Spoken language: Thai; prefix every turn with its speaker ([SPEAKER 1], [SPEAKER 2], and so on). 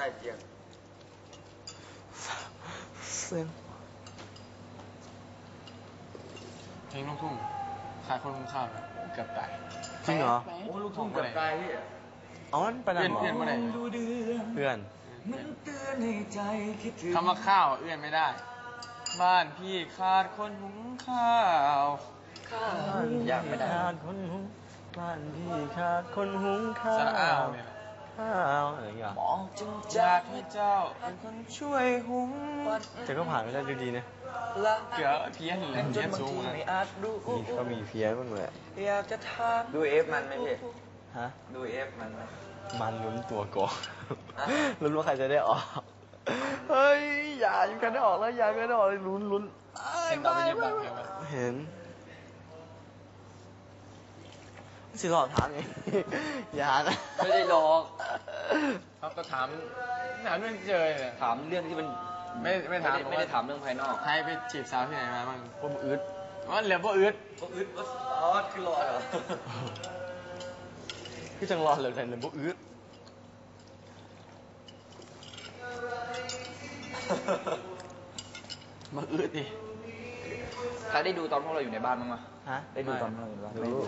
[SPEAKER 1] ต้เตียง
[SPEAKER 2] เสียง
[SPEAKER 3] เพลงลูกทุ่งขายคนคุ้มข้าวนะเกือบตาย
[SPEAKER 2] จริงเหรอ
[SPEAKER 1] โอ้ลูกทุ่งเกือบตายพี่
[SPEAKER 2] เอามันไปนั่นเหรอ
[SPEAKER 3] เพื่อนเพื่อน
[SPEAKER 1] ดูเดือน
[SPEAKER 2] เพื่อน
[SPEAKER 1] มันเตือนให้ใจคิดถึง
[SPEAKER 3] คำว่าข้าวเอื้อนไม่ได้ บ้านพี่ขาดคนหุงข้าว
[SPEAKER 1] ข้าวอยากไม่ได้
[SPEAKER 2] ขาดคนหุงบ้านพี่ขาดคนหุงข้าว
[SPEAKER 3] สระอ้าวเนี่ย
[SPEAKER 2] ข้าวอะไรอย่างเงี้ย
[SPEAKER 1] มองจน
[SPEAKER 3] อยากให้เจ้าเป็นคนช่วยหุง
[SPEAKER 2] แต่ก็ผ่านไปได้ดูดีนะ
[SPEAKER 1] ละ
[SPEAKER 3] เกือบเพี้ยนเลย
[SPEAKER 1] จ
[SPEAKER 3] เพี้ย
[SPEAKER 1] น
[SPEAKER 3] น
[SPEAKER 1] บาง
[SPEAKER 3] สูง
[SPEAKER 1] ที
[SPEAKER 3] นะ
[SPEAKER 1] ไม่อาจดู
[SPEAKER 2] มีก็มีเพี้ยนบ้างเลย
[SPEAKER 1] อยากจะถามดูเอฟมันไหมพี่
[SPEAKER 2] ฮะ
[SPEAKER 1] ดูเอฟมันไหม
[SPEAKER 2] มันลุ้นตัวก่อน
[SPEAKER 1] ฮะ
[SPEAKER 2] ลุ้นว่าใครจะได้ออก เฮ้ย อย่าอยู่กันได้ออกแล้วอย่ากันได้ออกเลยลุ้นลุ้นเอ้ย
[SPEAKER 3] เห็นต่อไปยืนแบบเดียวกัน
[SPEAKER 2] เห็น สิหลอดถามไง อย่านะ
[SPEAKER 1] ไม่ได้หลอก
[SPEAKER 3] ครับก็ถามถามเรื่องเจอเนี่ย
[SPEAKER 1] ถามเรื่องที่มัน
[SPEAKER 3] ไม่ไม่ถาม
[SPEAKER 1] ไม่ได้ถามเรื่องภายนอก
[SPEAKER 3] ใครไปจีบสาวที่ไหนมาบ้างพวกอึดมันเหลือพวกอึด
[SPEAKER 1] ก็อึดว่าอ๋อคือหลอดเหรอ
[SPEAKER 2] คือจังรอดเลยแต่เลยบุอื้อ
[SPEAKER 3] มาอึดดิ
[SPEAKER 1] ใครได้ดูตอนพวกเราอยู่ในบ้านบ้างไหม
[SPEAKER 2] ฮะ
[SPEAKER 1] ได้ดูตอนพวกเราอยู่ในบ้าน
[SPEAKER 2] ดู
[SPEAKER 1] ไม่ดู